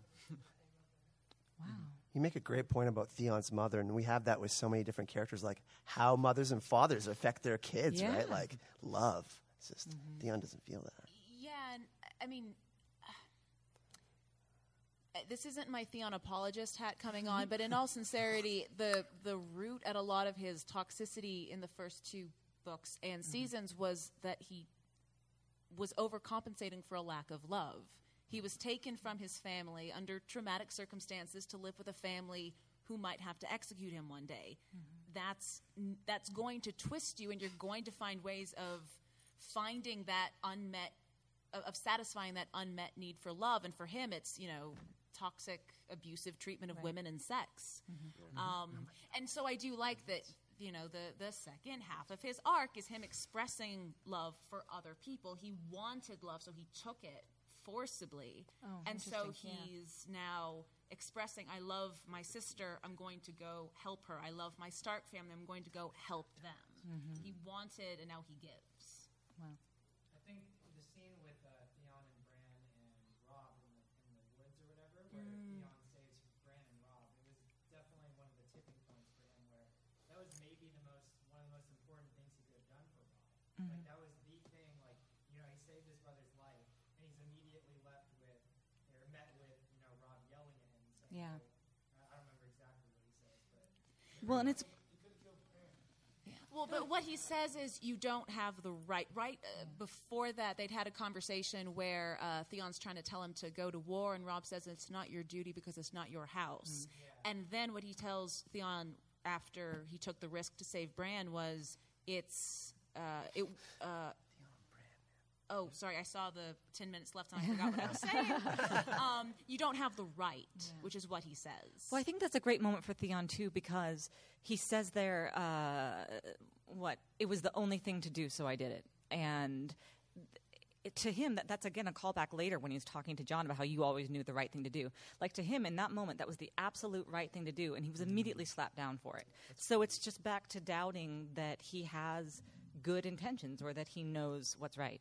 Wow. You make a great point about Theon's mother, and we have that with so many different characters, like how mothers and fathers affect their kids, Yeah. right? Like love. It's just Theon doesn't feel that. Yeah, and I mean, uh, this isn't my Theon apologist hat coming on, but in all sincerity, the the root at a lot of his toxicity in the first two books and seasons was that he was overcompensating for a lack of love. He was taken from his family under traumatic circumstances to live with a family who might have to execute him one day. That's that's going to twist you, and you're going to find ways of finding that unmet, of, of satisfying that unmet need for love. And for him, it's you know toxic, abusive treatment of women and sex. Um, and so I do like that. You know, the the second half of his arc is him expressing love for other people. He wanted love, so he took it forcibly, Oh, and so interesting, yeah. he's now expressing, "I love my sister. I'm going to go help her. I love my Stark family. I'm going to go help them." Mm-hmm. He wanted, and now he gives. Wow. I think the scene with uh, Theon and Bran and Robb in the, in the woods or whatever, where Mm. Theon saves Bran and Robb, it was definitely one of the tipping points for him. Where that was maybe the most one of the most important things he could have done for Robb. Mm-hmm. Like that was the thing. Like you know, he saved his brother's life, and he's immediately left with or met with you know Robb yelling at him and saying, Yeah. oh, I I don't remember exactly what he says, but Well, and it's Well, but what he says is you don't have the right. Right uh, before that, they'd had a conversation where uh, Theon's trying to tell him to go to war, and Robb says it's not your duty because it's not your house. And then what he tells Theon after he took the risk to save Bran was it's uh, it. Oh, sorry, I saw the 10 minutes left and I forgot what I was saying. um, you don't have the right, which is what he says. Well, I think that's a great moment for Theon too, because he says there, uh, "What it was the only thing to do, so I did it." And th- to him, that, that's again a callback later when he's talking to Jon about how you always knew the right thing to do. Like to him, in that moment, that was the absolute right thing to do, and he was immediately slapped down for it. So it's just back to doubting that he has good intentions or that he knows what's right.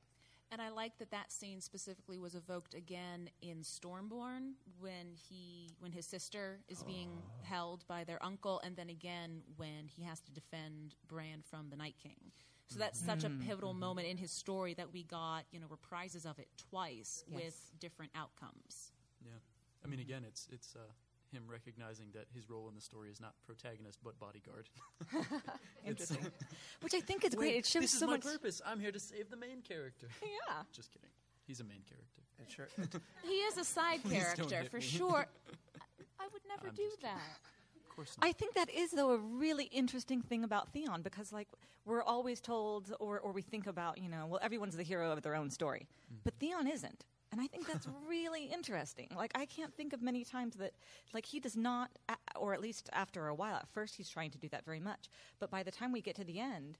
And I like that that scene specifically was evoked again in Stormborn when he when his sister is being held by their uncle, and then again when he has to defend Bran from the Night King. So that's such a pivotal moment in his story that we got you know reprises of it twice Yes. with different outcomes. yeah, I mean, again, it's it's uh, him recognizing that his role in the story is not protagonist but bodyguard. Interesting. Which I think is great. It shows this is so my much. purpose. I'm here to save the main character. Yeah. Just kidding. He's a main character. It sure. He is a side character for sure. I would never I'm do that. Of course not. I think that is though a really interesting thing about Theon because like we're always told or or we think about, you know, well everyone's the hero of their own story. Mm-hmm. But Theon isn't. And I think that's really interesting. Like I can't think of many times that like he does not or at least after a while at first he's trying to do that very much. But by the time we get to the end,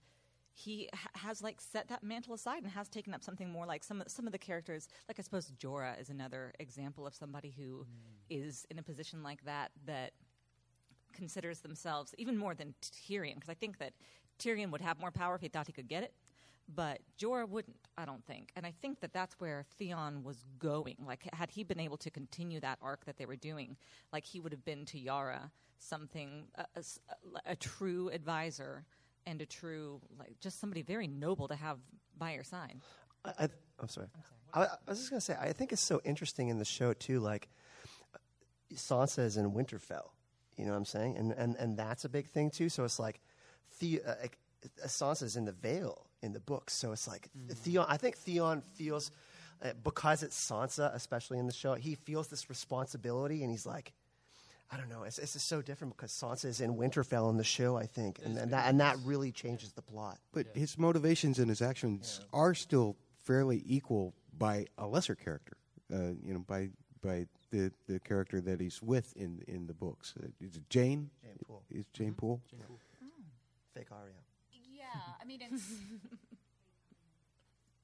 he ha- has like set that mantle aside and has taken up something more like some of, some of the characters like I suppose Jorah is another example of somebody who hmm. is in a position like that that considers themselves even more than Tyrion, because I think that Tyrion would have more power if he thought he could get it. But Jorah wouldn't. I don't think, and I think that that's where Theon was going. Like, had he been able to continue that arc that they were doing, like he would have been to Yara something a true advisor and a true like just somebody very noble to have by your side. I, I, I'm sorry. I, I was just gonna say, I think it's so interesting in the show too. Like Sansa is in Winterfell, you know what I'm saying, and and and that's a big thing too. So it's like, the, uh, like Sansa's in the Vale in the books, so it's like Theon. I think Theon feels uh, because it's Sansa, especially in the show, he feels this responsibility, and he's like. I don't know. It's, it's just so different because Sansa is in Winterfell in the show, I think, and, and that and that really changes the plot. But his motivations and his actions are still fairly equal by a lesser character. Uh, you know, by by the, the character that he's with in in the books. Uh, is it Jeyne? Jeyne Poole. Is Jeyne Poole? Fake Arya. Yeah, I mean, it's.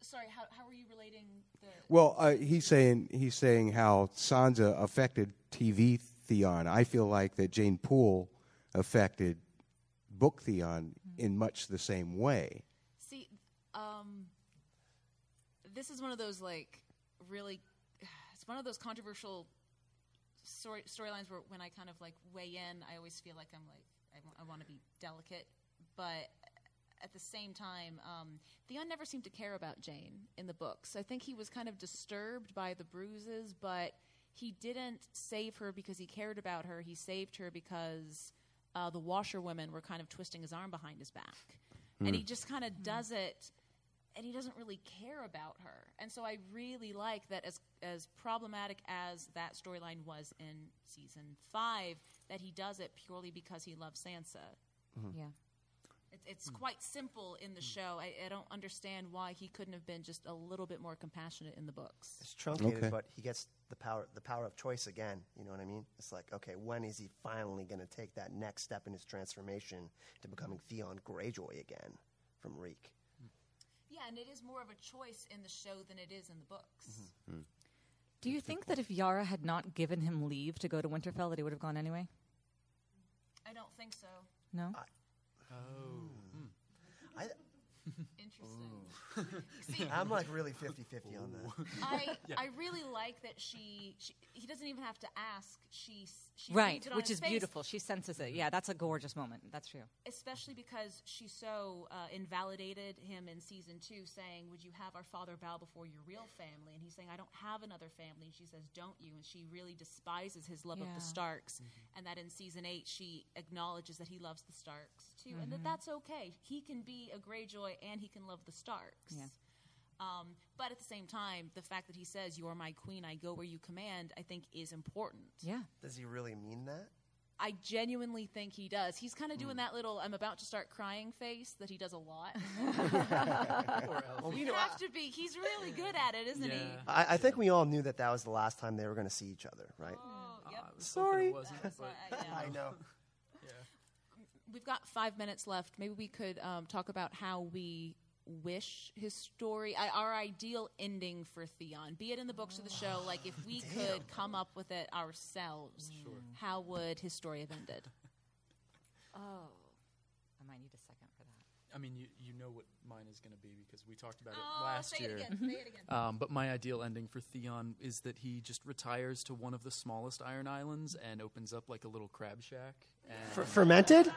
Sorry, how, how are you relating the. Well, uh, he's saying he's saying how Sansa affected TV Theon. I feel like that Jeyne Poole affected book Theon in much the same way. See, um, this is one of those like really, it's one of those controversial story storylines where when I kind of like weigh in, I always feel like I'm like I, want to be delicate, but at the same time, um, Theon never seemed to care about Jeyne in the books. I think he was kind of disturbed by the bruises, but he didn't save her because he cared about her. He saved her because uh, the washerwomen were kind of twisting his arm behind his back. And he just kind of does it, and he doesn't really care about her. And so I really like that as as problematic as that storyline was in season five, that he does it purely because he loves Sansa. Yeah. It's, it's quite simple in the hmm. show. I, I don't understand why he couldn't have been just a little bit more compassionate in the books. It's truncated, Okay. but he gets the power the power of choice again. You know what I mean? It's like, okay, when is he finally going to take that next step in his transformation to becoming Theon Greyjoy again from Reek? Yeah, and it is more of a choice in the show than it is in the books. Mm-hmm. Hmm. Do you think that if Yara had not given him leave to go to Winterfell, that he would have gone anyway? I don't think so. No. I, Interesting. See, I'm like really 50-50 on that. I I really like that she, she he doesn't even have to ask. She she right, reads it on which his is face, beautiful. She senses it. Yeah, that's a gorgeous moment. That's true. Especially because she so uh, invalidated him in season two, saying, "Would you have our father bow before your real family?" And he's saying, "I don't have another family." And she says, "Don't you?" And she really despises his love of the Starks. And that in season eight, she acknowledges that he loves the Starks too, and that that's okay. He can be a Greyjoy and he can love the Starks. Yeah. Um, but at the same time, the fact that he says, "You are my queen. I go where you command," I think is important. Yeah. Does he really mean that? I genuinely think he does. He's kind of doing that little "I'm about to start crying" face that he does a lot. you have to be. He's really good at it, isn't he? I, I think we all knew that that was the last time they were going to see each other, right? Oh, yep. I was Sorry. it wasn't, but I know. I know. We've got five minutes left. Maybe we could um, talk about how we wish his story, our ideal ending for Theon, be it in the books or the show. Like, if we could come up with it ourselves, how would his story have ended? Oh, I might need a second for that. I mean, you you know what mine is going to be because we talked about it Oh, last say year. it again. Say it again. Um, but my ideal ending for Theon is that he just retires to one of the smallest Iron Islands and opens up like a little crab shack. And Fer- fermented?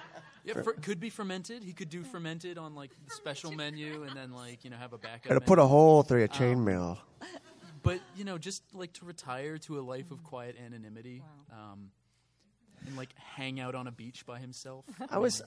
Yeah, fer- could be fermented. He could do fermented on like the special menu, and then like you know have a backup. Gotta put a hole through a chainmail. But you know, just like to retire to a life of quiet anonymity, um, and like hang out on a beach by himself. I was.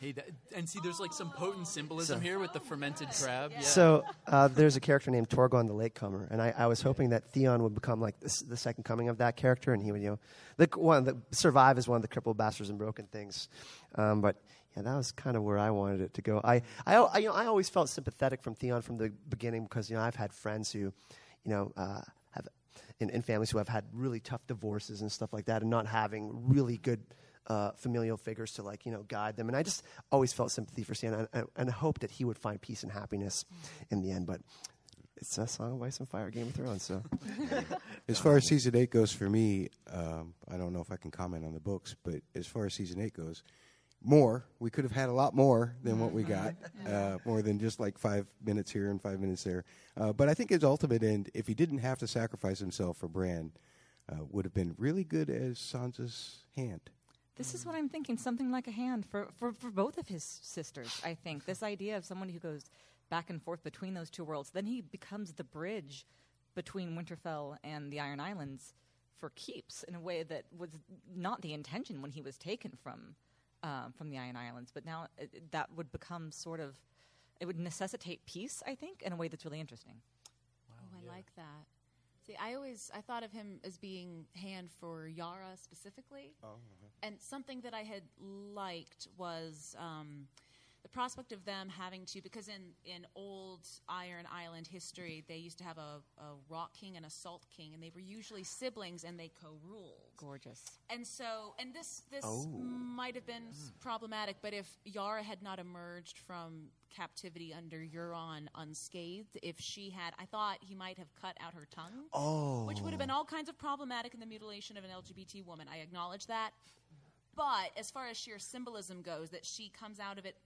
Hey, that, and see, there's like some potent symbolism here with the fermented crab. Yeah. So uh, there's a character named Torgon the Latecomer, and I, I was hoping that Theon would become like this, the second coming of that character, and he would, you know, the one that survive as one of the crippled bastards and broken things. Um, but yeah, that was kind of where I wanted it to go. I, I, I, you know, I always felt sympathetic from Theon from the beginning because you know I've had friends who, you know, uh, have in, in families who have had really tough divorces and stuff like that, and not having really good uh, familial figures to like you know guide them. And I just always felt sympathy for Stan, and, and, and hope that he would find peace and happiness in the end. But it's a Song of Ice and Fire, Game of Thrones. So As far as season eight goes for me, um, I don't know if I can comment on the books, but as far as season eight goes, more. We could have had a lot more than what we got, uh, more than just like five minutes here and five minutes there. Uh, but I think his ultimate end, if he didn't have to sacrifice himself for Bran, uh, would have been really good as Sansa's hand. This is what I'm thinking. Something like a hand for, for, for both of his sisters, I think. This idea of someone who goes back and forth between those two worlds. Then he becomes the bridge between Winterfell and the Iron Islands for keeps in a way that was not the intention when he was taken from um, from the Iron Islands. But now it, that would become sort of it would necessitate peace, I think, in a way that's really interesting. oh, I like that. See, I always I thought of him as being hand for Yara specifically, and something that I had liked was um, the prospect of them having to because in in old Iron Island history they used to have a, a Rock King and a Salt King, and they were usually siblings and they co-ruled. Gorgeous. And so, and this this Oh. might have been s- problematic, but if Yara had not emerged from captivity under Euron unscathed, if she had, I thought he might have cut out her tongue, Oh. which would have been all kinds of problematic in the mutilation of an LGBT woman. I acknowledge that, but as far as sheer symbolism goes, that she comes out of it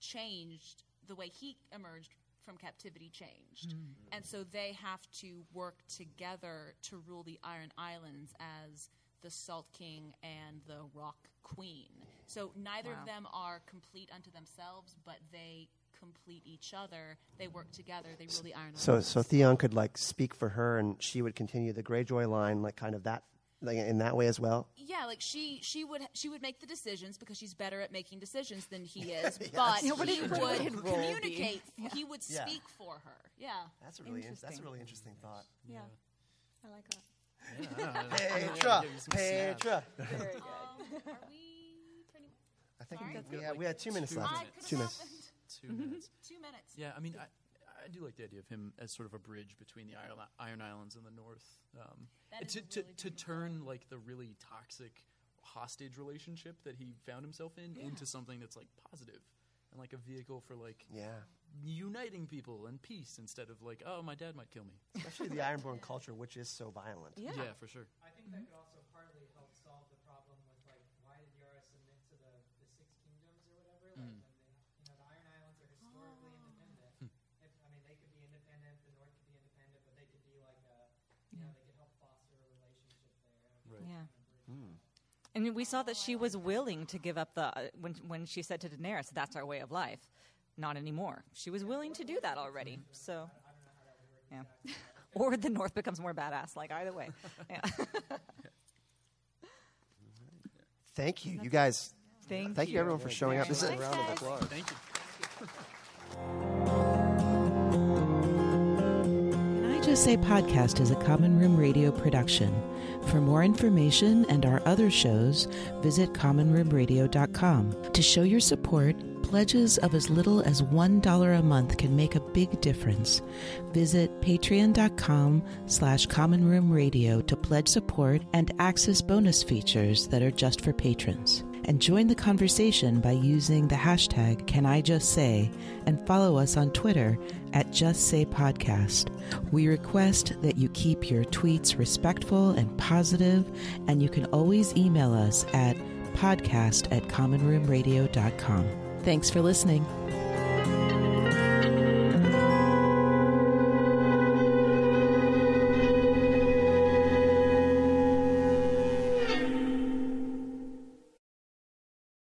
changed the way he emerged from captivity changed. Hmm. And so they have to work together to rule the Iron Islands as the Salt King and the Rock Queen. So neither Wow. of them are complete unto themselves, but they complete each other. They work together. They rule the Iron So, Islands. so Theon could like speak for her, and she would continue the Greyjoy line, like kind of that, like in that way as well. yeah, like she she would she would make the decisions because she's better at making decisions than he is. Yes. But Yeah, he would would his role be? communicate. He would Yeah. speak for her. Yeah. That's a really that's a Interesting. really interesting thought. Yeah, I like that. Petra, Petra. Very good. Um, are we pretty much? I think Sorry? we, yeah, we had two minutes two left. Minutes. Two minutes. Two minutes. Two minutes. Yeah, I mean, I, I do like the idea of him as sort of a bridge between the Iron, Iron Islands and the North. Um, That is to, a to, really to turn like the really toxic hostage relationship that he found himself in into something that's like positive and like a vehicle for like Yeah, uniting people and peace instead of like, oh, my dad might kill me. especially the Ironborn culture, which is so violent. Yeah. yeah for sure. I think that could also partly help solve the problem with like why did Yara submit to the, the Six Kingdoms or whatever? Like when they, you know, the Iron Islands are historically independent. If I mean, they could be independent, the North could be independent, but they could be like a, you know, they could help foster a relationship there. Right. Yeah. Hmm. And we saw that she was willing to give up the uh, when when she said to Daenerys, "That's our way of life." Not anymore. She was willing to do that already. So, yeah. or the North becomes more badass. Like either way. Yeah. Thank you, you guys. Thank, Thank you, everyone, for showing up. This is a round of applause. Thank you. Say podcast is a Common Room Radio production. For more information and our other shows, visit commonroomradio.com. To show your support, pledges of as little as $1 a month can make a big difference. Visit patreon.com slash commonroomradio to pledge support and access bonus features that are just for patrons. And join the conversation by using the hashtag Can I Just Say and follow us on Twitter at Just Say Podcast. We request that you keep your tweets respectful and positive, and you can always email us at podcast at commonroomradio.com. Thanks for listening.